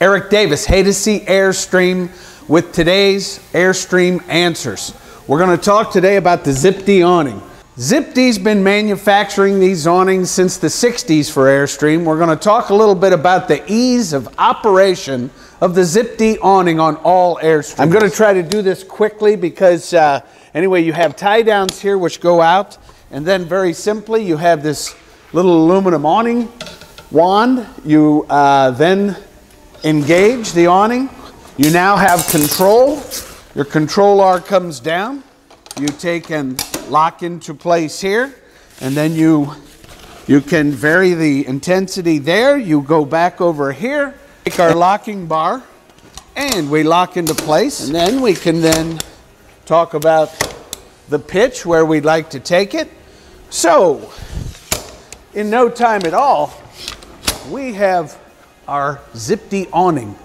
Eric Davis, Haydocy Airstream, with today's Airstream Answers. We're going to talk today about the Zip Dee awning. Zip Dee's been manufacturing these awnings since the 60s for Airstream. We're going to talk a little bit about the ease of operation of the Zip Dee awning on all Airstreams. I'm going to try to do this quickly because, uh, anyway, you have tie downs here which go out, and then very simply you have this little aluminum awning wand. You uh, then engage the awning. You now have control. Your control arm comes down. You take and lock into place here, and then you you can vary the intensity there. You go back over here, take our locking bar, and we lock into place. And then we can then talk about the pitch where we'd like to take it. So, in no time at all, we have our Zip Dee awning